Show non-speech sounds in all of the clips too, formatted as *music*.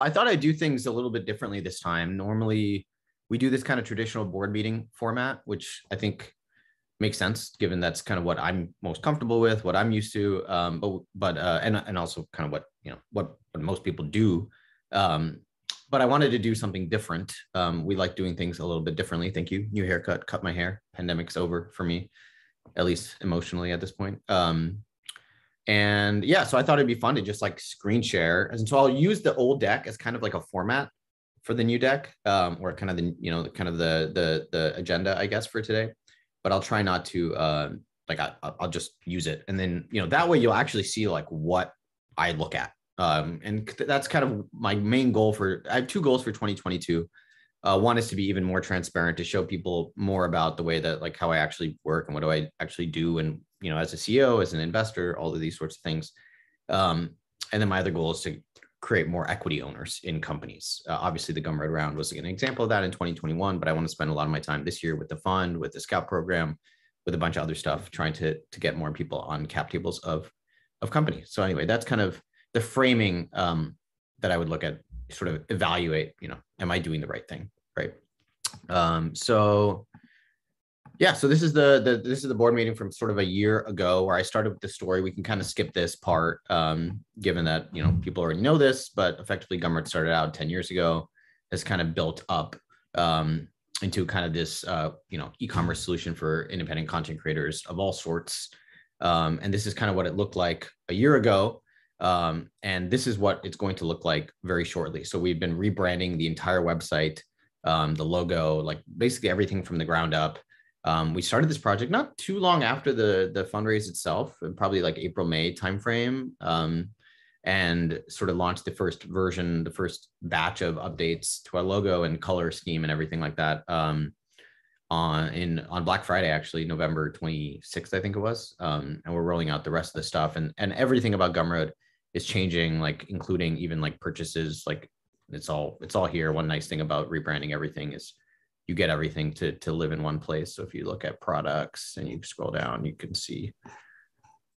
I thought I'd do things a little bit differently this time. Normally, we do this kind of traditional board meeting format, which I think makes sense given that's kind of what I'm most comfortable with, what I'm used to. Um, but but uh, and and also kind of what you know what, what most people do. Um, but I wanted to do something different. Um, we like doing things a little bit differently. Thank you. New haircut, cut my hair. Pandemic's over for me, at least emotionally at this point. Um, and yeah, so I thought it'd be fun to just like screen share. And so I'll use the old deck as kind of like a format for the new deck, um, or kind of the you know kind of the the the agenda, I guess, for today. But I'll try not to uh, like I, I'll just use it, and then you know that way you'll actually see like what I look at, um, and that's kind of my main goal for. I have two goals for 2022. Uh, one is to be even more transparent to show people more about the way that like how I actually work and what do I actually do and you know, as a CEO, as an investor, all of these sorts of things. Um, and then my other goal is to create more equity owners in companies. Uh, obviously, the Gumroad round was an example of that in 2021, but I want to spend a lot of my time this year with the fund, with the scout program, with a bunch of other stuff, trying to to get more people on cap tables of of companies. So anyway, that's kind of the framing um, that I would look at, sort of evaluate. You know, am I doing the right thing? Right. Um, so yeah, so this is the, the this is the board meeting from sort of a year ago where I started with the story. We can kind of skip this part, um, given that you know people already know this, but effectively Gumroad started out 10 years ago, has kind of built up um, into kind of this uh, you know e-commerce solution for independent content creators of all sorts. Um, and this is kind of what it looked like a year ago. Um, and this is what it's going to look like very shortly. So we've been rebranding the entire website, um, the logo, like basically everything from the ground up. Um, we started this project not too long after the the fundraise itself, probably like April May timeframe, um, and sort of launched the first version, the first batch of updates to our logo and color scheme and everything like that um, on in on Black Friday, actually November 26th, I think it was, um, and we're rolling out the rest of the stuff and and everything about Gumroad is changing, like including even like purchases, like it's all it's all here. One nice thing about rebranding everything is you get everything to to live in one place. So if you look at products and you scroll down, you can see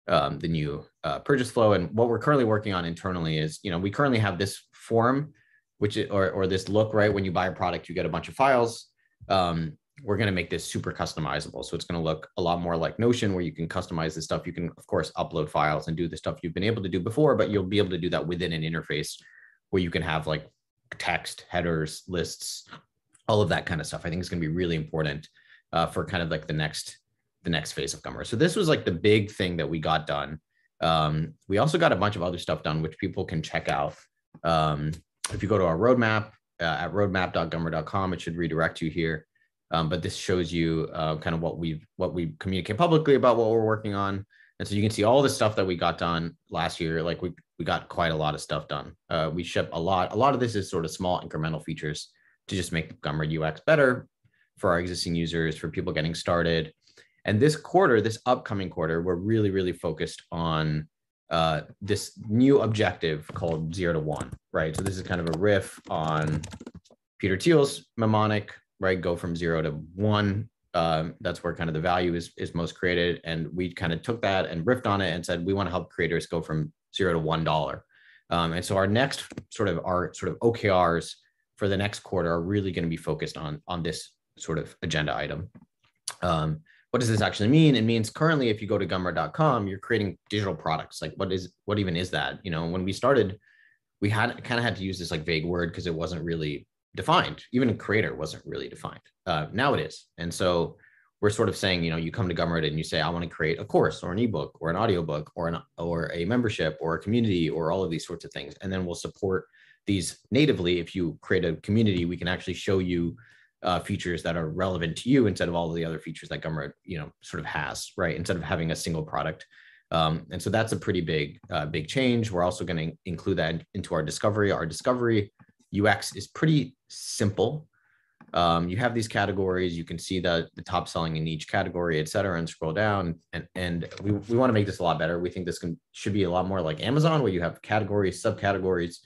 um, the new uh, purchase flow. And what we're currently working on internally is, you know, we currently have this form, which is, or or this look right when you buy a product, you get a bunch of files. Um, we're going to make this super customizable. So it's going to look a lot more like Notion, where you can customize the stuff. You can, of course, upload files and do the stuff you've been able to do before, but you'll be able to do that within an interface where you can have like text, headers, lists, all of that kind of stuff. I think is going to be really important uh, for kind of like the next the next phase of Gumroad. So this was like the big thing that we got done. Um, we also got a bunch of other stuff done, which people can check out. Um, if you go to our roadmap uh, at roadmap.gumroad.com, it should redirect you here. Um, but this shows you uh, kind of what we've what we communicate publicly about what we're working on. And so you can see all the stuff that we got done last year. Like we we got quite a lot of stuff done. Uh, we ship a lot. A lot of this is sort of small incremental features to just make Gumroad UX better for our existing users, for people getting started. And this quarter, this upcoming quarter, we're really, really focused on uh, this new objective called zero to one, right? So this is kind of a riff on Peter Thiel's mnemonic, right? Go from zero to one. Um, that's where kind of the value is, is most created. And we kind of took that and riffed on it and said, we want to help creators go from zero to one dollar. Um, and so our next sort of our sort of OKRs for the next quarter are really going to be focused on on this sort of agenda item. Um, what does this actually mean? It means currently, if you go to Gumroad.com, you're creating digital products. Like, what is what even is that? You know, when we started, we had kind of had to use this like vague word because it wasn't really defined. Even creator wasn't really defined. Uh, now it is, and so we're sort of saying, you know, you come to Gumroad and you say, I want to create a course or an ebook or an audiobook or an or a membership or a community or all of these sorts of things, and then we'll support these natively, if you create a community, we can actually show you uh, features that are relevant to you instead of all of the other features that Gumroad, you know, sort of has, right? Instead of having a single product. Um, and so that's a pretty big, uh, big change. We're also going to include that into our discovery. Our discovery UX is pretty simple. Um, you have these categories. You can see the, the top selling in each category, et cetera, and scroll down. And, and we, we want to make this a lot better. We think this can should be a lot more like Amazon, where you have categories, subcategories,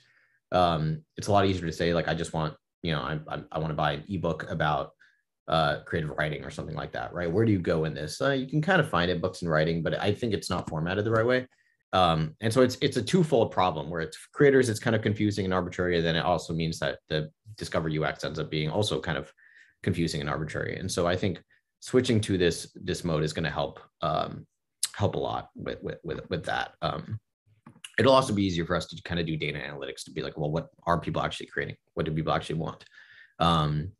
um, it's a lot easier to say like I just want you know I I, I want to buy an ebook about uh, creative writing or something like that, right? Where do you go in this? Uh, you can kind of find it books and writing, but I think it's not formatted the right way. Um, and so it's it's a twofold problem where it's creators, it's kind of confusing and arbitrary. And then it also means that the Discover UX ends up being also kind of confusing and arbitrary. And so I think switching to this this mode is going to help um, help a lot with with with, with that. Um, it'll also be easier for us to kind of do data analytics to be like, well, what are people actually creating? What do people actually want? Um,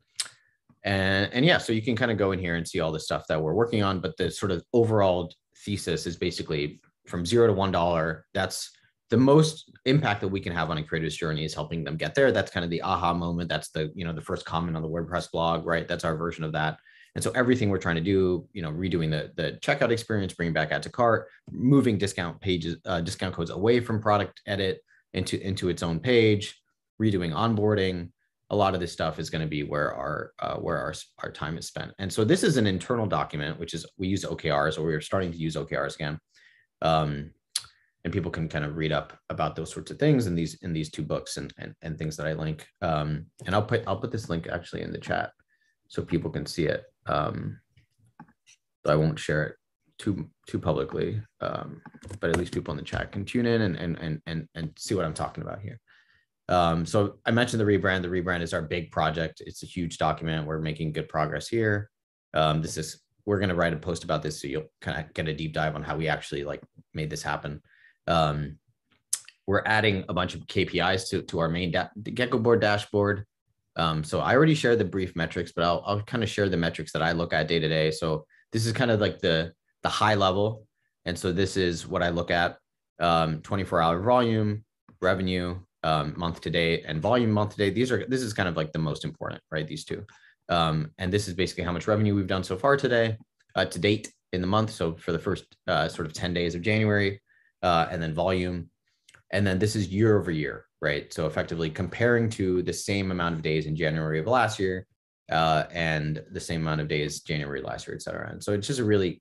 and and yeah, so you can kind of go in here and see all the stuff that we're working on. But the sort of overall thesis is basically from zero to one dollar. That's the most impact that we can have on a creator's journey is helping them get there. That's kind of the aha moment. That's the you know the first comment on the WordPress blog, right? That's our version of that. And so everything we're trying to do, you know, redoing the, the checkout experience, bringing back add to cart, moving discount pages, uh, discount codes away from product edit into, into its own page, redoing onboarding. A lot of this stuff is going to be where our uh, where our, our time is spent. And so this is an internal document, which is we use OKRs, or we're starting to use OKRs again. Um, and people can kind of read up about those sorts of things in these in these two books and and, and things that I link. Um, and I'll put I'll put this link actually in the chat so people can see it. Um, I won't share it too too publicly, um, but at least people in the chat can tune in and and and and, and see what I'm talking about here. Um, so I mentioned the rebrand. The rebrand is our big project. It's a huge document. We're making good progress here. Um, this is we're going to write a post about this, so you'll kind of get a deep dive on how we actually like made this happen. Um, we're adding a bunch of KPIs to, to our main da- Geckoboard dashboard. Um, so I already shared the brief metrics, but I'll, I'll kind of share the metrics that I look at day to day. So this is kind of like the, the high level. And so this is what I look at, um, 24 hour volume, revenue, um, month to date and volume month to date. These are, this is kind of like the most important, right? These two. Um, and this is basically how much revenue we've done so far today, uh, to date in the month. So for the first uh, sort of 10 days of January, uh, and then volume. And then this is year over year right? So effectively comparing to the same amount of days in January of last year uh, and the same amount of days January last year, et cetera. And so it's just a really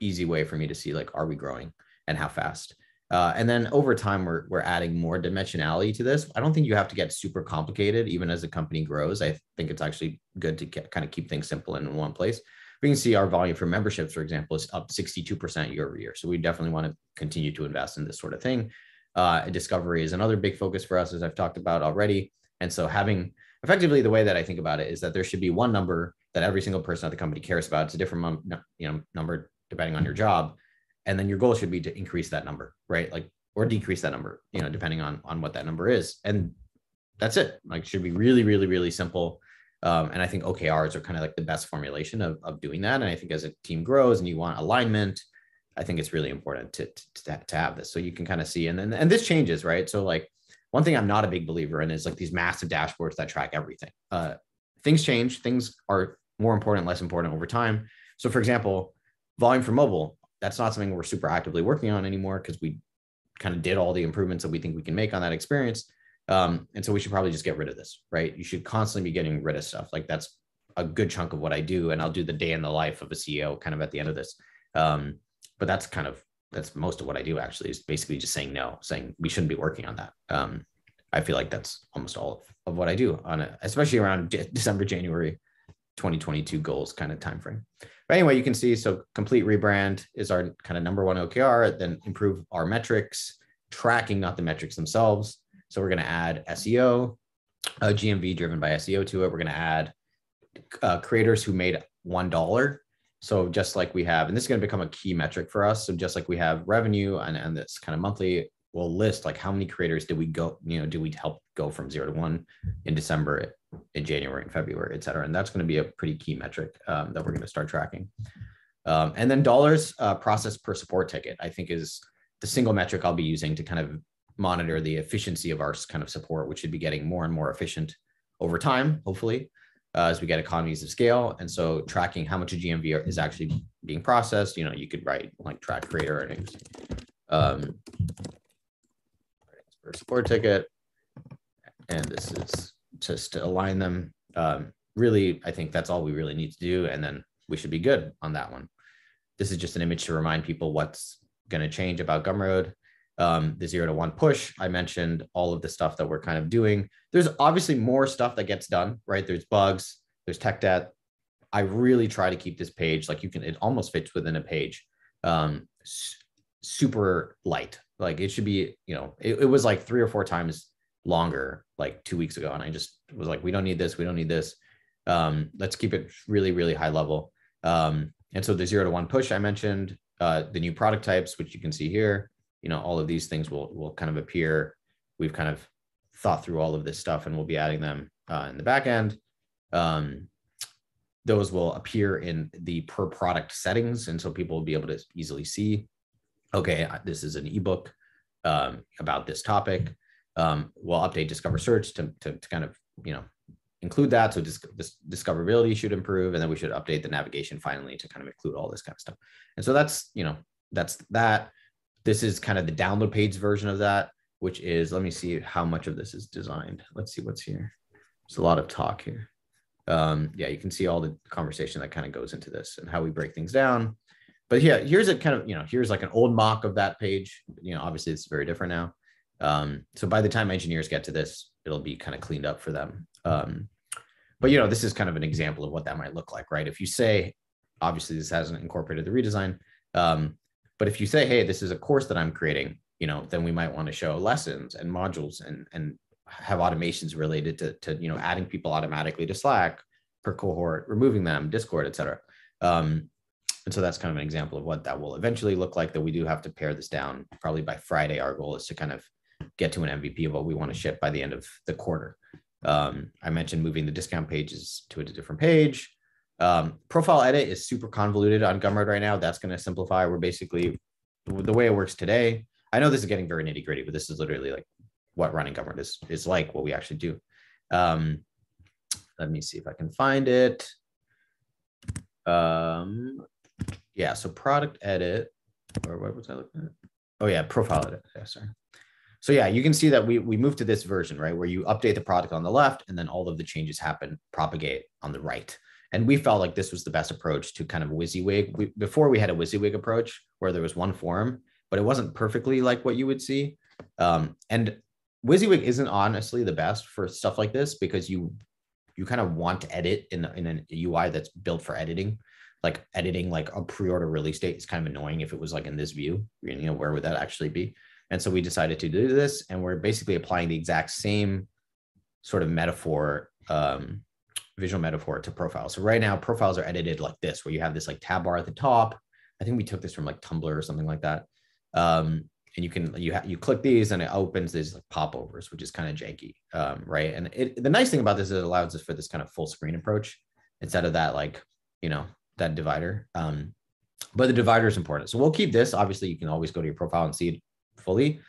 easy way for me to see like, are we growing and how fast? Uh, and then over time, we're, we're adding more dimensionality to this. I don't think you have to get super complicated, even as the company grows. I think it's actually good to get, kind of keep things simple in one place. We can see our volume for memberships, for example, is up 62% year over year. So we definitely want to continue to invest in this sort of thing uh, discovery is another big focus for us, as I've talked about already. And so having effectively the way that I think about it is that there should be one number that every single person at the company cares about. It's a different you know number depending on your job, and then your goal should be to increase that number, right? Like or decrease that number, you know, depending on on what that number is. And that's it. Like should be really, really, really simple. Um, and I think OKRs are kind of like the best formulation of, of doing that. And I think as a team grows and you want alignment I think it's really important to, to, to have this. So you can kind of see, and then, and this changes, right? So like one thing I'm not a big believer in is like these massive dashboards that track everything. Uh, things change, things are more important, less important over time. So for example, volume for mobile, that's not something we're super actively working on anymore because we kind of did all the improvements that we think we can make on that experience. Um, and so we should probably just get rid of this, right? You should constantly be getting rid of stuff. Like that's a good chunk of what I do. And I'll do the day in the life of a CEO kind of at the end of this. Um, but that's kind of that's most of what I do actually is basically just saying no, saying we shouldn't be working on that. Um, I feel like that's almost all of, what I do on it, especially around December, January 2022 goals kind of time frame. But anyway, you can see so complete rebrand is our kind of number one OKR, then improve our metrics, tracking, not the metrics themselves. So we're going to add SEO, uh, GMV driven by SEO to it. We're going to add uh, creators who made $1 so just like we have, and this is going to become a key metric for us. So just like we have revenue and, and this kind of monthly, we'll list like how many creators did we go, you know, do we help go from zero to one in December, in January and February, et cetera. And that's going to be a pretty key metric um, that we're going to start tracking. Um, and then dollars uh, processed per support ticket, I think is the single metric I'll be using to kind of monitor the efficiency of our kind of support, which should be getting more and more efficient over time, hopefully uh, as we get economies of scale. And so tracking how much of GMV is actually being processed, you know, you could write like track creator earnings um, per support ticket. And this is just to align them. Um, really, I think that's all we really need to do. And then we should be good on that one. This is just an image to remind people what's going to change about Gumroad um, the zero to one push. I mentioned all of the stuff that we're kind of doing. There's obviously more stuff that gets done, right? There's bugs, there's tech debt. I really try to keep this page like you can, it almost fits within a page, um, super light. Like it should be, you know, it, it was like three or four times longer like two weeks ago. And I just was like, we don't need this. We don't need this. Um, let's keep it really, really high level. Um, and so the zero to one push I mentioned, uh, the new product types, which you can see here, you know, all of these things will will kind of appear. We've kind of thought through all of this stuff and we'll be adding them uh, in the back end. Um, those will appear in the per product settings. And so people will be able to easily see, okay, this is an ebook um, about this topic. Um, we'll update Discover Search to, to, to, kind of, you know, include that. So dis- this discoverability should improve. And then we should update the navigation finally to kind of include all this kind of stuff. And so that's, you know, that's that. This is kind of the download page version of that, which is, let me see how much of this is designed. Let's see what's here. There's a lot of talk here um, yeah, you can see all the conversation that kind of goes into this and how we break things down. But yeah, here's a kind of, you know, here's like an old mock of that page. You know, obviously it's very different now. Um, so by the time engineers get to this, it'll be kind of cleaned up for them. Um, but you know, this is kind of an example of what that might look like, right? If you say, obviously this hasn't incorporated the redesign, um, but if you say, hey, this is a course that I'm creating, you know, then we might want to show lessons and modules and and have automations related to, to you know adding people automatically to slack per cohort removing them discord etc um, and so that's kind of an example of what that will eventually look like that we do have to pare this down. Probably by friday our goal is to kind of get to an mvp of what we want to ship by the end of the quarter. Um, i mentioned moving the discount pages to a different page um, profile edit is super convoluted on gumroad right now that's going to simplify we're basically the way it works today i know this is getting very nitty gritty but this is literally like what running Gumroad is is like, what we actually do. Um, let me see if I can find it. Um, yeah, so product edit, or what was I looking at? Oh yeah, profile edit. Yeah, sorry. So yeah, you can see that we we moved to this version, right, where you update the product on the left, and then all of the changes happen propagate on the right. And we felt like this was the best approach to kind of WYSIWYG. We, before we had a WYSIWYG approach where there was one form, but it wasn't perfectly like what you would see. Um, and WYSIWYG isn't honestly the best for stuff like this because you you kind of want to edit in in an UI that's built for editing. Like editing like a pre-order release date is kind of annoying if it was like in this view. You know, where would that actually be? And so we decided to do this, and we're basically applying the exact same sort of metaphor, um, visual metaphor to profile. So right now, profiles are edited like this, where you have this like tab bar at the top. I think we took this from like Tumblr or something like that. Um, and you can you ha- you click these and it opens these like popovers, which is kind of janky, um, right? And it, the nice thing about this is it allows us for this kind of full screen approach instead of that like you know that divider. Um, but the divider is important, so we'll keep this. Obviously, you can always go to your profile and see it fully,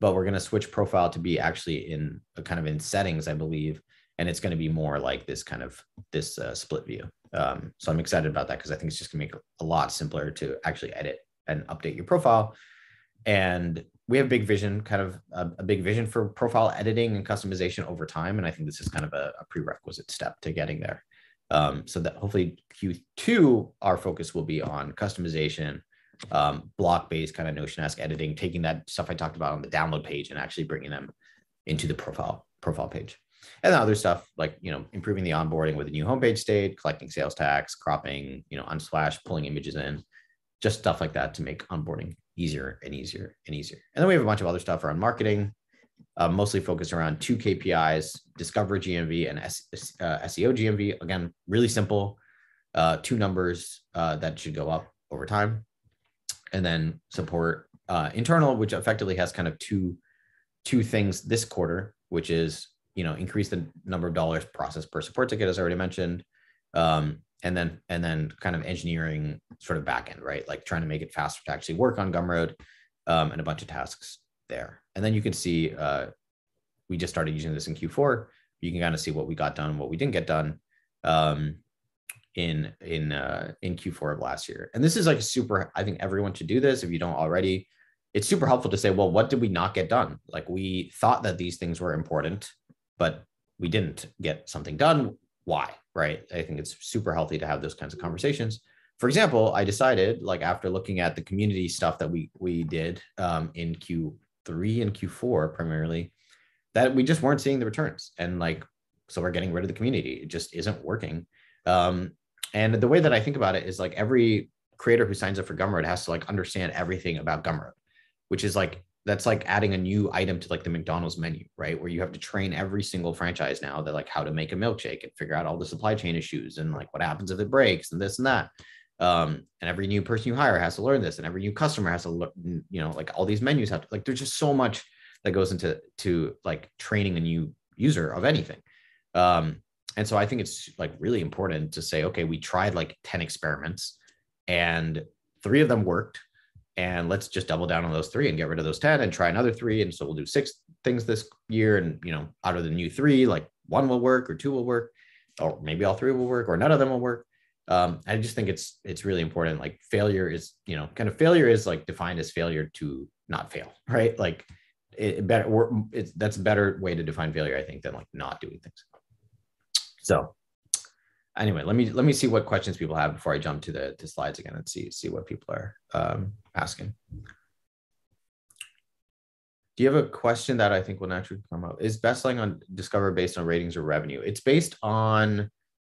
but we're going to switch profile to be actually in a kind of in settings, I believe, and it's going to be more like this kind of this uh, split view. Um, so I'm excited about that because I think it's just going to make a lot simpler to actually edit and update your profile. And we have big vision kind of a, a, big vision for profile editing and customization over time and i think this is kind of a, a prerequisite step to getting there. Um, so that hopefully q2 our focus will be on customization um, block-based kind of notion-esque editing taking that stuff i talked about on the download page and actually bringing them into the profile profile page and then other stuff like you know improving the onboarding with a new homepage state collecting sales tax cropping you know unsplash pulling images in just stuff like that to make onboarding easier and easier and easier. And then we have a bunch of other stuff around marketing, uh, mostly focused around two KPIs, discover GMV and S, uh, SEO GMV. Again, really simple, uh, two numbers uh, that should go up over time. And then support uh, internal, which effectively has kind of two, two things this quarter, which is, you know, increase the number of dollars processed per support ticket, as I already mentioned, um, and then and then kind of engineering sort of backend, right? Like trying to make it faster to actually work on Gumroad, um, and a bunch of tasks there. And then you can see uh, we just started using this in Q4. You can kind of see what we got done and what we didn't get done um, in in uh, in Q4 of last year. And this is like super. I think everyone should do this if you don't already. It's super helpful to say, well, what did we not get done? Like we thought that these things were important, but we didn't get something done. Why? right? I think it's super healthy to have those kinds of conversations. For example, I decided like after looking at the community stuff that we we did um, in Q3 and Q4 primarily, that we just weren't seeing the returns, and like so we're getting rid of the community. It just isn't working. Um, and the way that I think about it is like every creator who signs up for Gumroad has to like understand everything about Gumroad, which is like that's like adding a new item to like the McDonald's menu, right? Where you have to train every single franchise now that like how to make a milkshake and figure out all the supply chain issues and like what happens if it breaks and this and that. Um, and every new person you hire has to learn this, and every new customer has to learn, you know, like all these menus have to like there's just so much that goes into to like training a new user of anything. Um, and so I think it's like really important to say, okay, we tried like 10 experiments and three of them worked and let's just double down on those three and get rid of those 10 and try another three. And so we'll do six things this year and you know out of the new three like one will work or two will work or maybe all three will work or none of them will work. Um, i just think it's it's really important. Like failure is you know kind of failure is like defined as failure to not fail *laughs* right? Like it better it's that's a better way to define failure i think than like not doing things. So anyway, let me let me see what questions people have before I jump to the to slides again and see see what people are um, asking. Do you have a question that I think will naturally come up? Is best selling on Discover based on ratings or revenue? It's based on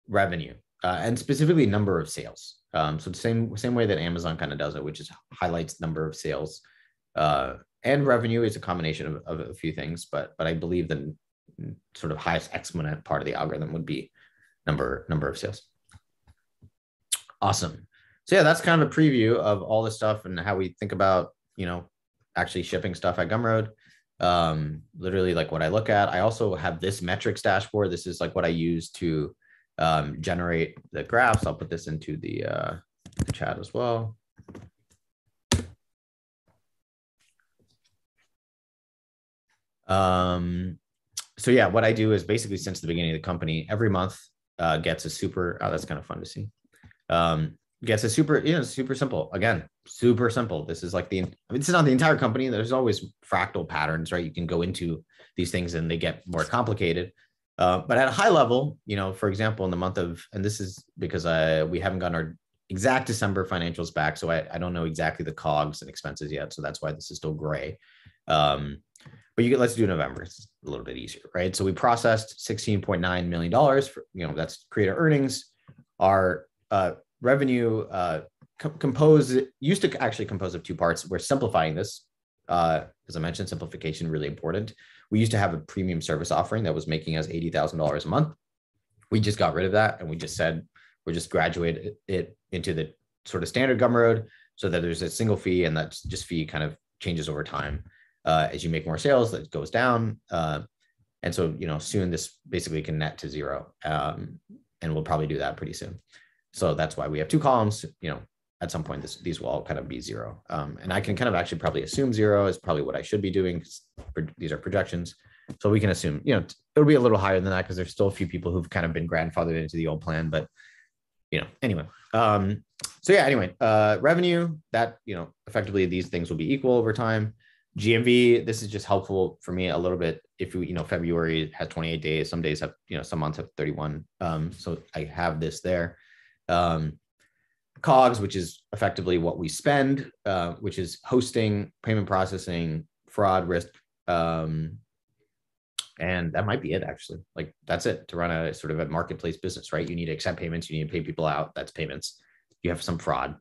revenue uh, and specifically number of sales. Um, so the same same way that Amazon kind of does it, which is highlights number of sales. Uh, and revenue is a combination of, of a few things, but but I believe the sort of highest exponent part of the algorithm would be number number of sales. Awesome. So yeah, that's kind of a preview of all this stuff and how we think about you know actually shipping stuff at Gumroad. Um, literally like what I look at. I also have this metrics dashboard. This is like what I use to um, generate the graphs. I'll put this into the, uh, the chat as well. Um, so yeah, what I do is basically since the beginning of the company, every month uh, gets a super. Oh, that's kind of fun to see. Um, gets a super, you know, super simple. Again, super simple. This is like the. I mean, this is not the entire company. There's always fractal patterns, right? You can go into these things and they get more complicated. Uh, but at a high level, you know, for example, in the month of, and this is because I we haven't gotten our exact December financials back, so I, I don't know exactly the cogs and expenses yet. So that's why this is still gray. Um, but you get let's do November. It's a little bit easier, right? So we processed $16.9 million for, you know, that's creator earnings. Our uh, revenue uh, co- compose used to actually compose of two parts. We're simplifying this. Uh, as I mentioned, simplification really important. We used to have a premium service offering that was making us $80,000 a month. We just got rid of that and we just said we're just graduated it into the sort of standard Gumroad so that there's a single fee and that just fee kind of changes over time uh, as you make more sales, that goes down. Uh, and so, you know, soon this basically can net to zero. Um, and we'll probably do that pretty soon. So that's why we have two columns, you know, at some point this, these will all kind of be zero. Um, and I can kind of actually probably assume zero is probably what I should be doing because these are projections. So we can assume, you know, it'll be a little higher than that because there's still a few people who've kind of been grandfathered into the old plan, but you know, anyway. Um, so yeah, anyway, uh, revenue that, you know, effectively these things will be equal over time. GMV, this is just helpful for me a little bit. If you, you know, February has 28 days, some days have, you know, some months have 31. Um, so I have this there. Um, COGS, which is effectively what we spend, uh, which is hosting, payment processing, fraud risk. Um, and that might be it actually. Like that's it to run a sort of a marketplace business, right? You need to accept payments, you need to pay people out. That's payments. You have some fraud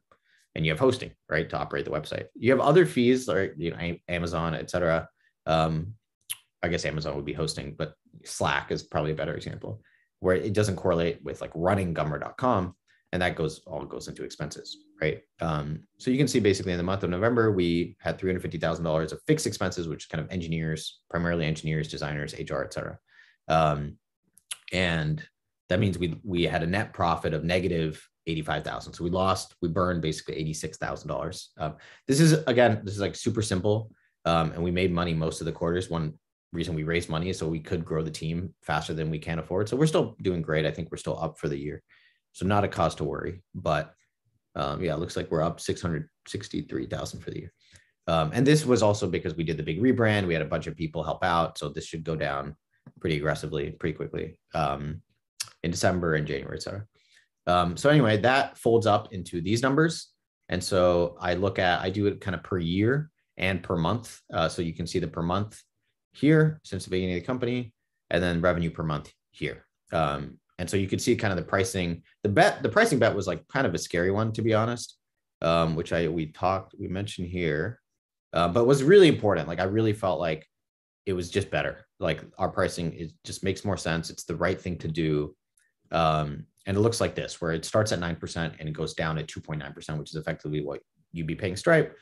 and you have hosting, right, to operate the website. You have other fees, like you know, Amazon, et cetera. Um, I guess Amazon would be hosting, but Slack is probably a better example where it doesn't correlate with like running Gumroad.com, and that goes all goes into expenses, right? Um, so you can see basically in the month of November we had three hundred fifty thousand dollars of fixed expenses, which is kind of engineers, primarily engineers, designers, HR, et cetera. Um, and that means we we had a net profit of negative 85,000. So we lost, we burned basically $86,000. Um, this is, again, this is like super simple. Um, and we made money most of the quarters. One reason we raised money is so we could grow the team faster than we can afford. So we're still doing great. I think we're still up for the year. So not a cause to worry, but um, yeah, it looks like we're up 663,000 for the year. Um, and this was also because we did the big rebrand. We had a bunch of people help out. So this should go down pretty aggressively, pretty quickly um, in December and January, et cetera. Um, so anyway, that folds up into these numbers. And so I look at, I do it kind of per year and per month. Uh, so you can see the per month here since the beginning of the company, and then revenue per month here. Um, and so you could see kind of the pricing. The bet, the pricing bet was like kind of a scary one, to be honest, um, which I we talked, we mentioned here. uh, but was really important. Like I really felt like it was just better. Like our pricing it just makes more sense. It's the right thing to do. Um, and it looks like this, where it starts at 9% and it goes down to 2.9%, which is effectively what you'd be paying Stripe,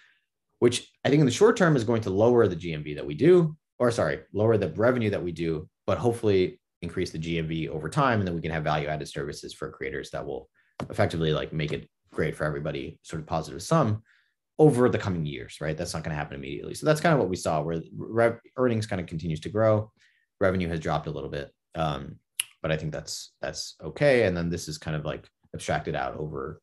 which I think in the short term is going to lower the GMV that we do, or sorry, lower the revenue that we do, but hopefully increase the GMV over time. And then we can have value added services for creators that will effectively like make it great for everybody, sort of positive sum over the coming years, right? That's not going to happen immediately. So that's kind of what we saw where earnings kind of continues to grow. Revenue has dropped a little bit. Um, but I think that's that's okay. And then this is kind of like abstracted out over,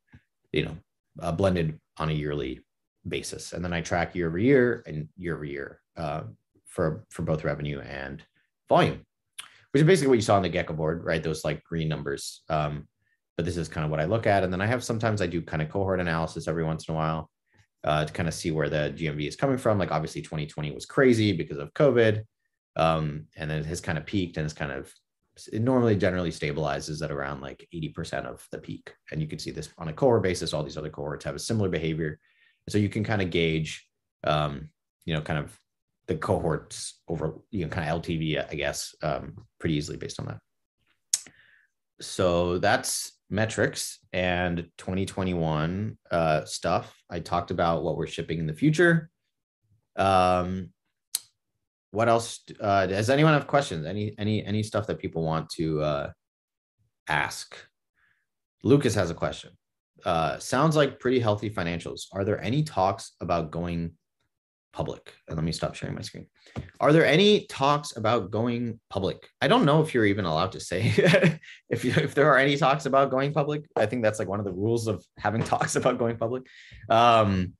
you know, uh, blended on a yearly basis. And then I track year over year and year over year uh, for for both revenue and volume, which is basically what you saw on the Geckoboard, right? Those like green numbers. Um, but this is kind of what I look at. And then I have sometimes I do kind of cohort analysis every once in a while uh, to kind of see where the GMV is coming from. Like obviously 2020 was crazy because of COVID. Um, and then it has kind of peaked and it's kind of it normally generally stabilizes at around like 80% of the peak. And you can see this on a cohort basis. All these other cohorts have a similar behavior. So you can kind of gauge, um, you know, kind of the cohorts over, you know, kind of LTV, I guess, um, pretty easily based on that. So that's metrics and 2021 uh, stuff. I talked about what we're shipping in the future. Um, what else uh, does anyone have questions? Any any any stuff that people want to uh, ask? Lucas has a question. Uh, sounds like pretty healthy financials. Are there any talks about going public? And let me stop sharing my screen. Are there any talks about going public? I don't know if you're even allowed to say *laughs* if you, if there are any talks about going public. I think that's like one of the rules of having *laughs* talks about going public. Um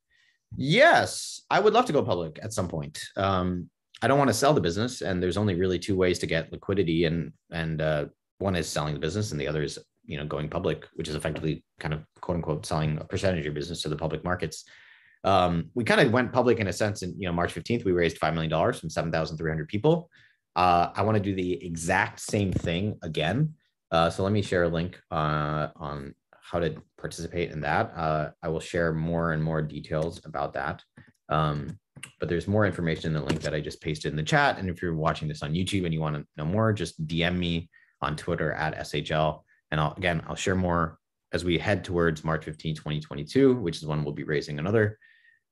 yes i would love to go public at some point. Um I don't want to sell the business, and there's only really two ways to get liquidity, and and uh, one is selling the business, and the other is you know going public, which is effectively kind of quote unquote selling a percentage of your business to the public markets. Um, we kind of went public in a sense, in you know March 15th, we raised five million dollars from 7,300 people. Uh, I want to do the exact same thing again. Uh, so let me share a link uh, on how to participate in that. Uh, I will share more and more details about that. Um, but there's more information in the link that I just pasted in the chat. And if you're watching this on YouTube and you want to know more, just DM me on Twitter at SHL. And I'll, again, I'll share more as we head towards March 15, 2022, which is when we'll be raising another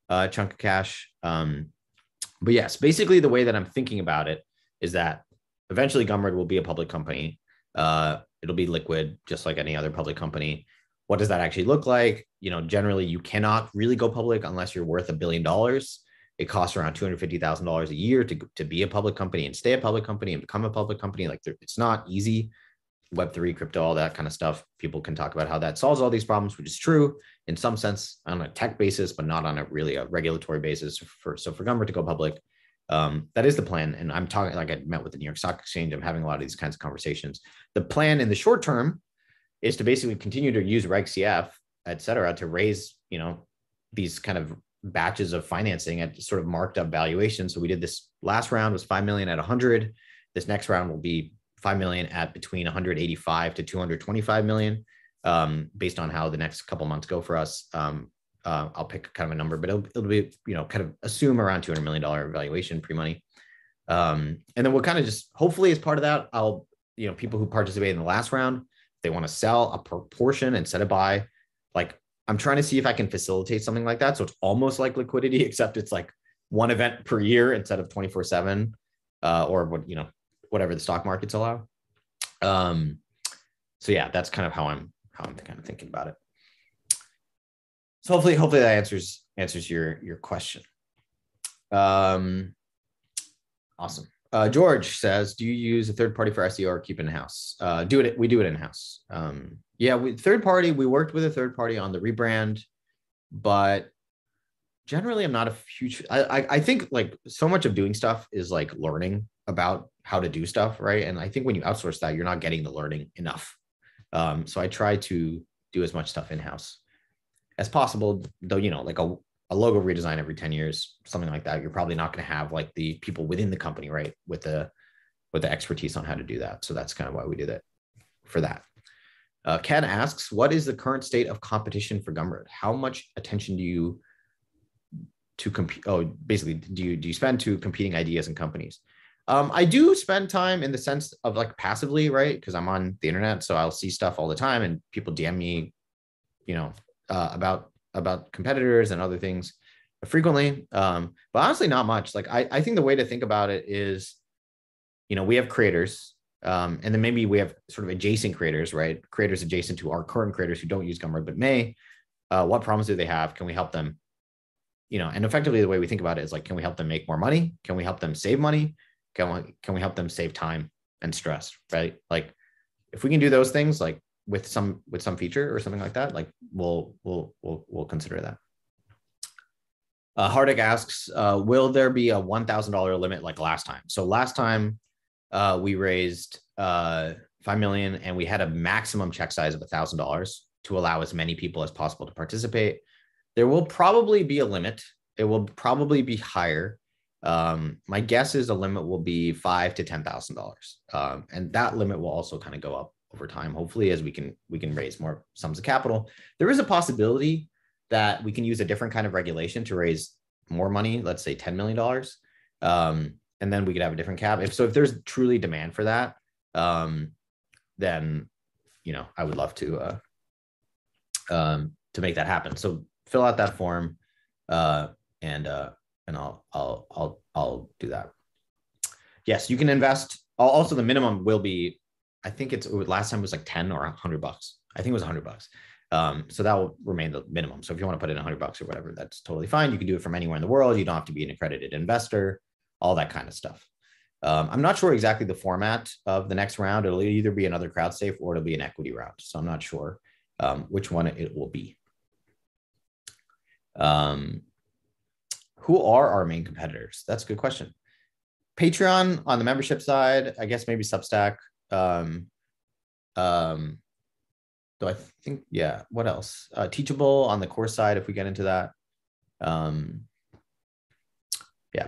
uh, chunk of cash. Um, but yes, basically the way that I'm thinking about it is that eventually Gumroad will be a public company. Uh, it'll be liquid, just like any other public company. What does that actually look like? You know, generally you cannot really go public unless you're worth a billion dollars. It costs around two hundred fifty thousand dollars a year to to be a public company and stay a public company and become a public company. Like it's not easy. Web three, crypto, all that kind of stuff. People can talk about how that solves all these problems, which is true in some sense on a tech basis, but not on a really a regulatory basis. For so for Gumroad to go public, um, that is the plan. And I'm talking like I met with the New York Stock Exchange. I'm having a lot of these kinds of conversations. The plan in the short term is to basically continue to use Reg CF, et cetera, to raise you know these kind of batches of financing at sort of marked up valuation. So we did this last round was 5 million at 100. This next round will be 5 million at between 185 to 225 million um, based on how the next couple months go for us. Um, uh, I'll pick kind of a number, but it'll, it'll be, you know, kind of assume around $200 million valuation pre-money. Um, and then we'll kind of just, hopefully as part of that, I'll, you know, people who participate in the last round, they want to sell a proportion instead of buy, like I'm trying to see if I can facilitate something like that. So it's almost like liquidity, *laughs* except it's like one event per year instead of 24 seven, uh, or what, you know, whatever the stock markets allow. Um, so yeah, that's kind of how I'm, how I'm kind of thinking about it. So hopefully, hopefully that answers, answers your, your question. Um, awesome. Uh, George says, do you use a third party for SEO or keep in house? Uh, do it. We do it in house. Um, yeah, we third party. We worked with a third party on the rebrand, but generally, I'm not a huge. I, I I think like so much of doing stuff is like learning about how to do stuff, right? And I think when you outsource that, you're not getting the learning enough. Um, so I try to do as much stuff in house as possible. Though you know, like a a logo redesign every 10 years, something like that, you're probably not going to have like the people within the company, right? With the with the expertise on how to do that. So that's kind of why we do that for that. Uh, Ken asks, what is the current state of competition for Gumroad? How much attention do you to compete? Oh, basically, do you do you spend to competing ideas and companies? Um, I do spend time in the sense of like passively, right? Because I'm on the internet, so I'll see stuff all the time, and people DM me, you know, uh, about about competitors and other things frequently. Um, but honestly, not much. Like I, I think the way to think about it is, you know, we have creators, um, and then maybe we have sort of adjacent creators, right? Creators adjacent to our current creators who don't use Gumroad but may. Uh, what problems do they have? Can we help them? You know, and effectively the way we think about it is like, can we help them make more money? Can we help them save money? Can we can we help them save time and stress? Right? Like, if we can do those things, like with some with some feature or something like that, like we'll we'll we'll we'll consider that. Uh, Hardik asks, uh, will there be a $1,000 limit like last time? So last time uh, we raised uh, 5 million and we had a maximum check size of a $1,000 to allow as many people as possible to participate. There will probably be a limit. It will probably be higher. Um, my guess is the limit will be five to ten thousand um, dollars, and that limit will also kind of go up over time. Hopefully, as we can we can raise more sums of capital. There is a possibility that we can use a different kind of regulation to raise more money, let's say $10 million. Um, and then we could have a different cap. If so, if there's truly demand for that, um, then, you know, I would love to, uh, um, to make that happen. So fill out that form, uh, and, uh, and I'll, I'll, I'll, I'll do that. Yes, you can invest. Also, the minimum will be, I think it's last time it was like 10 or 100 bucks. I think it was 100 bucks. Um, so that will remain the minimum. So if you want to put in 100 bucks or whatever, that's totally fine. You can do it from anywhere in the world. You don't have to be an accredited investor, all that kind of stuff. Um, I'm not sure exactly the format of the next round. It'll either be another crowd safe or it'll be an equity round. So I'm not sure um, which one it will be. Um, who are our main competitors? That's a good question. Patreon on the membership side, I guess maybe Substack. Um, um, though I think, yeah, what else? Uh, teachable on the course side, if we get into that. Um, yeah,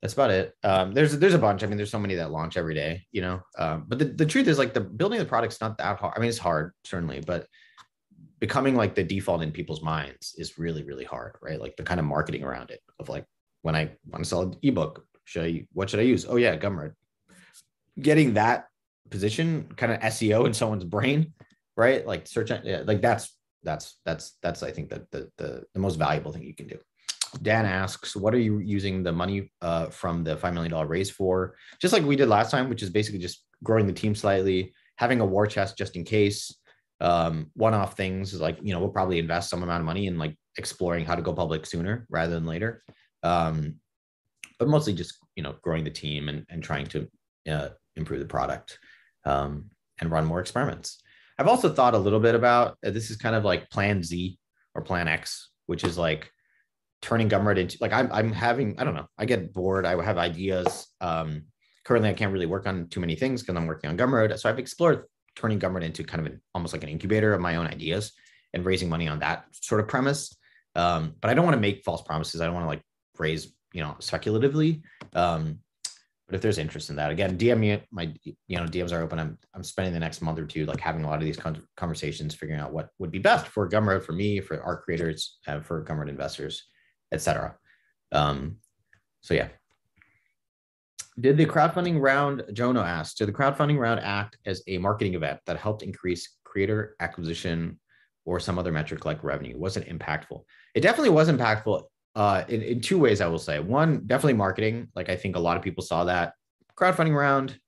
that's about it. Um, there's there's a bunch. I mean, there's so many that launch every day, you know. Um, but the, the truth is, like, the building the product's not that hard. I mean, it's hard certainly, but becoming like the default in people's minds is really really hard, right? Like the kind of marketing around it of like when I want to sell an ebook, should I what should I use? Oh yeah, Gumroad. Getting that position, kind of SEO in someone's brain right? Like search, yeah, like that's that's that's that's I think that the, the the most valuable thing you can do. Dan asks, what are you using the money uh, from the $5 million raise for? Just like we did last time, which is basically just growing the team slightly, having a war chest just in case, um, one-off things is like, you know, we'll probably invest some amount of money in like exploring how to go public sooner rather than later. Um, but mostly just, you know, growing the team and, and trying to uh, improve the product um, and run more experiments. I've also thought a little bit about uh, this is kind of like plan Z or plan X, which is like turning Gumroad into like I'm I'm having I don't know I get bored I have ideas. Um, currently I can't really work on too many things because I'm working on Gumroad. So I've explored turning Gumroad into kind of an almost like an incubator of my own ideas and raising money on that sort of premise. Um, but I don't want to make false promises. I don't want to like raise you know speculatively. Um, but if there's interest in that, again, DM me. My you know DMs are open. I'm I'm spending the next month or two like having a lot of these conversations, figuring out what would be best for Gumroad, for me, for our creators, uh, for Gumroad investors, etc. Um, so yeah. Did the crowdfunding round, Jono asked, did the crowdfunding round act as a marketing event that helped increase creator acquisition or some other metric like revenue? Was it impactful? It definitely was impactful uh, in, in two ways, I will say. One, definitely marketing. Like I think a lot of people saw that crowdfunding round.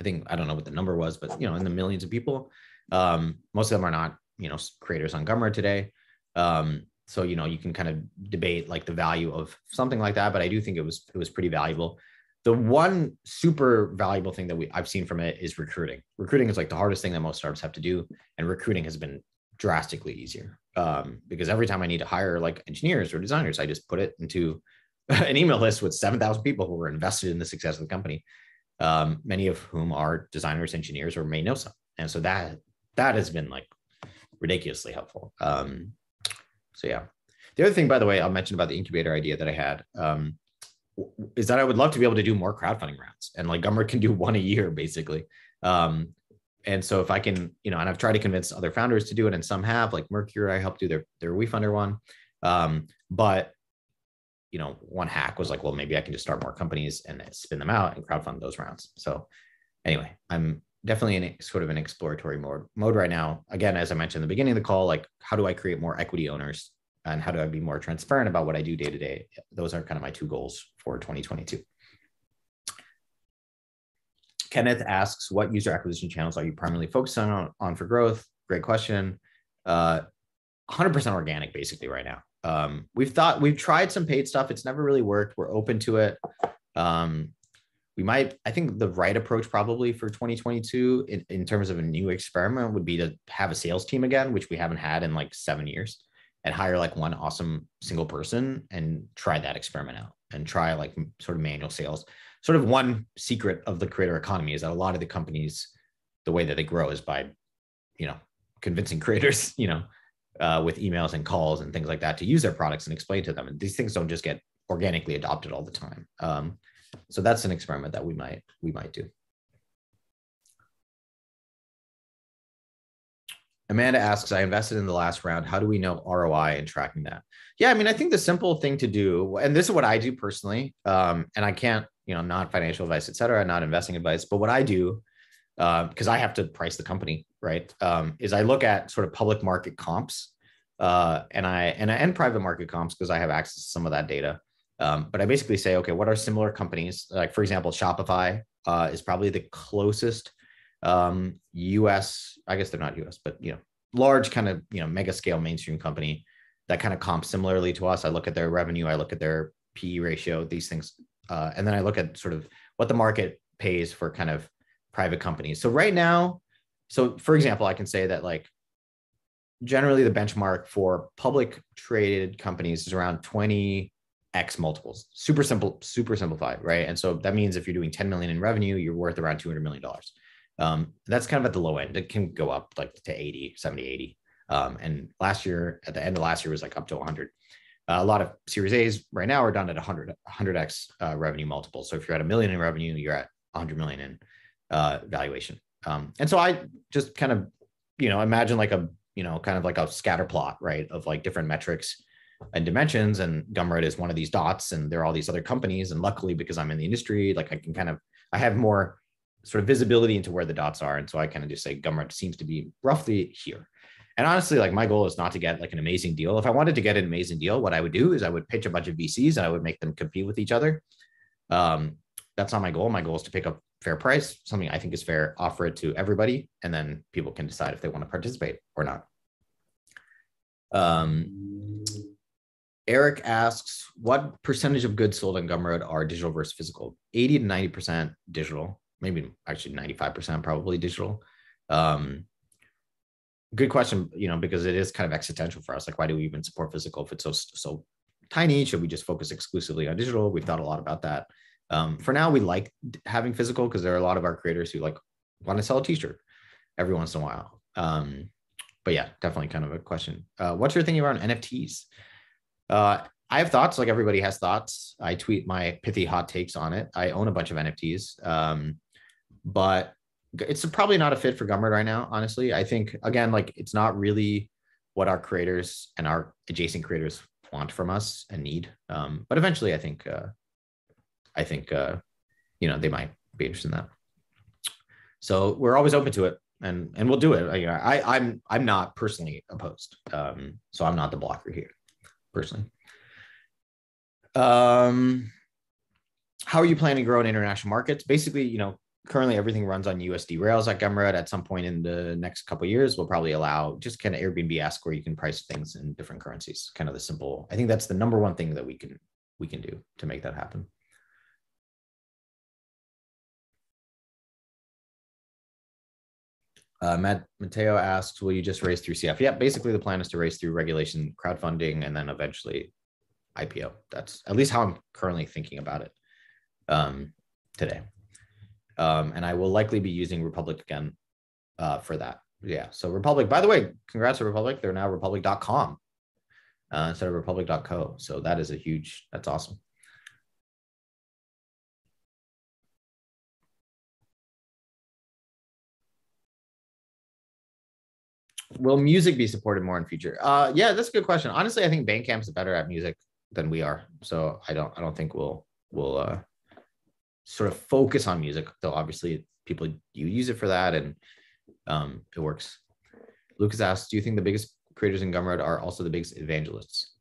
I think I don't know what the number was, but you know, in the millions of people. Um, most of them are not, you know, creators on Gumroad today. Um, so you know, you can kind of debate like the value of something like that, but I do think it was it was pretty valuable. The one super valuable thing that we I've seen from it is recruiting. Recruiting is like the hardest thing that most startups have to do, and recruiting has been drastically easier um, because every time I need to hire like engineers or designers, I just put it into *laughs* an email list with 7,000 people who are invested in the success of the company, um, many of whom are designers, engineers, or may know some. And so that that has been like ridiculously helpful. Um, so yeah. The other thing, by the way, I'll mention about the incubator idea that I had um, is that I would love to be able to do more crowdfunding rounds, and like Gumroad can do *laughs* one a year basically. Um, and so if I can, you know, and I've tried to convince other founders to do it, and some have, like Mercury, I helped do their their WeFunder one. Um, but you know, one hack was like, well, maybe I can just start more companies and spin them out and crowdfund those rounds. So anyway, I'm definitely in sort of an exploratory mode mode right now. Again, as I mentioned in the beginning of the call, like how do I create more equity owners and how do I be more transparent about what I do day to day? Those are kind of my two goals for 2022. Kenneth asks, what user acquisition channels are you primarily focusing on, on for growth? Great question. Uh, 100% organic basically right now. Um, we've thought we've tried some paid stuff. It's never really worked. We're open to it. Um, we might, I think the right approach probably for 2022 in, in terms of a new experiment would be to have a sales team again, which we haven't had in like seven years and hire like one awesome single person and try that experiment out and try like sort of manual sales. Sort of one secret of the creator economy is that a lot of the companies, the way that they grow is by, you know, convincing *laughs* creators, you know, uh, with emails and calls and things like that to use their products and explain to them. And these things don't just get organically adopted all the time. Um, so that's an experiment that we might we might do. Amanda asks, I invested in the last round. How do we know ROI and tracking that? Yeah, I mean, I think the simple thing to do, and this is what I do personally, um, and I can't, you know, not financial advice, et cetera, not investing advice, but what I do, because uh, I have to price the company, right, um, is I look at sort of public market comps, uh, and I and and private market comps because I have access to some of that data. Um, but I basically say, okay, what are similar companies? Like for example, Shopify uh, is probably the closest um, US. I guess they're not US, but you know, large kind of you know mega scale mainstream company that kind of comps similarly to us. I look at their revenue, I look at their PE ratio, these things, uh, and then I look at sort of what the market pays for kind of private companies. So right now, so for example, I can say that like generally the benchmark for public traded companies is around 20 X multiples. Super simple, super simplified, right? And so that means if you're doing 10 million in revenue, you're worth around 200 million dollars. Um, that's kind of at the low end. It can go up like to 80, 70, 80. Um, and last year, at the end of last year, was like up to 100. Uh, a lot of Series A's right now are done at 100, 100x uh, revenue multiple. So if you're at a million in revenue, you're at 100 million in uh, valuation. Um, and so I just kind of, you know, imagine like a, you know, kind of like a scatter plot, right, of like different metrics and dimensions and gumroad is one of these dots and there are all these other companies and luckily because i'm in the industry like i can kind of i have more sort of visibility into where the dots are and so i kind of just say gumroad seems to be roughly here and honestly like my goal is not to get like an amazing deal if i wanted to get an amazing deal what i would do is i would pitch a bunch of vcs and i would make them compete with each other um, that's not my goal my goal is to pick a fair price something i think is fair offer it to everybody and then people can decide if they want to participate or not um, Eric asks, what percentage of goods sold on Gumroad are digital versus physical? 80 to 90% digital, maybe actually 95% probably digital. Um, good question, you know, because it is kind of existential for us. Like, why do we even support physical if it's so, so tiny? Should we just focus exclusively on digital? We've thought a lot about that. Um, for now, we like having physical because there are a lot of our creators who like want to sell a t-shirt every once in a while. Um, but yeah, definitely kind of a question. Uh, what's your thinking around NFTs? Uh, I have thoughts, like everybody has thoughts. I tweet my pithy hot takes on it. I own a bunch of NFTs, um, but it's probably not a fit for Gumroad right now. Honestly, I think again, like it's not really what our creators and our adjacent creators want from us and need. Um, but eventually, I think, uh, I think, uh, you know, they might be interested in that. So we're always open to it, and and we'll do it. I, I I'm I'm not personally opposed, um, so I'm not the blocker here personally. Um, how are you planning to grow in international markets? Basically, you know, currently everything runs on USD Rails at Gumroad. At some point in the next couple years, we'll probably allow just kind of Airbnb ask where you can price things in different currencies. Kind of the simple. I think that's the number one thing that we can we can do to make that happen. Uh, Matt Mateo asks, will you just raise through CF? Yeah, basically the plan is to raise through regulation, crowdfunding, and then eventually IPO. That's at least how I'm currently thinking about it um, today. Um, and I will likely be using Republic again uh, for that. Yeah. So Republic, by the way, congrats to Republic. They're now republic.com uh, instead of republic.co. So that is a huge, that's awesome. will music be supported more in future? Uh, yeah, that's a good question. Honestly, I think Bandcamp's better at music than we are. So I don't I don't think we'll we'll uh, sort of focus on music, though obviously people you use it for that and um, it works. Lucas asks, do you think the biggest creators in Gumroad are also the biggest evangelists?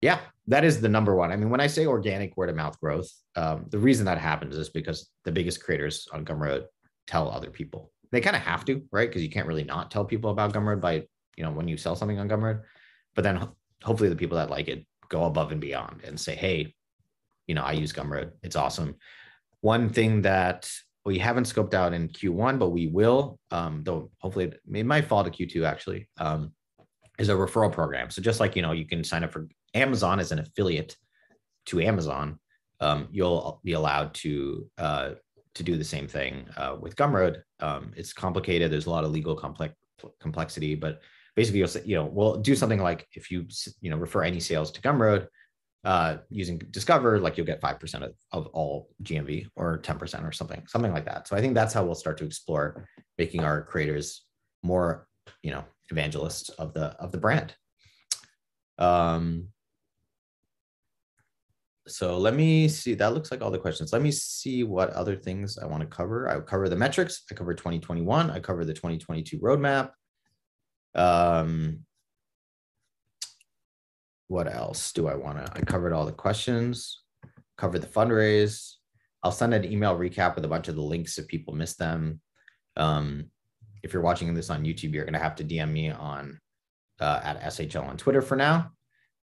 Yeah, that is the number one. I mean, when I say organic word of mouth growth, um, the reason that happens is because the biggest creators on Gumroad tell other people. They kind of have to, right? Because you can't really not tell people about Gumroad by, you know, when you sell something on Gumroad. But then hopefully the people that like it go above and beyond and say, hey, you know, I use Gumroad. It's awesome. One thing that we haven't scoped out in Q1, but we will, um, though hopefully it, might fall to Q2 actually, um, is a referral program. So just like, you know, you can sign up for Amazon as an affiliate to Amazon, um, you'll be allowed to uh, to do the same thing uh, with Gumroad. Um, it's complicated. There's a lot of legal complex complexity, but basically, you'll say, you know we'll do something like if you you know refer any sales to Gumroad uh, using Discover, like you'll get five percent of, of all GMV or ten percent or something, something like that. So I think that's how we'll start to explore making our creators more you know evangelists of the of the brand. Um, so let me see. That looks like all the questions. Let me see what other things I want to cover. I cover the metrics. I cover 2021. I cover the 2022 roadmap. Um, what else do I want to? I covered all the questions. Covered the fundraise. I'll send an email recap with a bunch of the links if people miss them. Um, if you're watching this on YouTube, you're going to have to DM me on uh, at SHL on Twitter for now.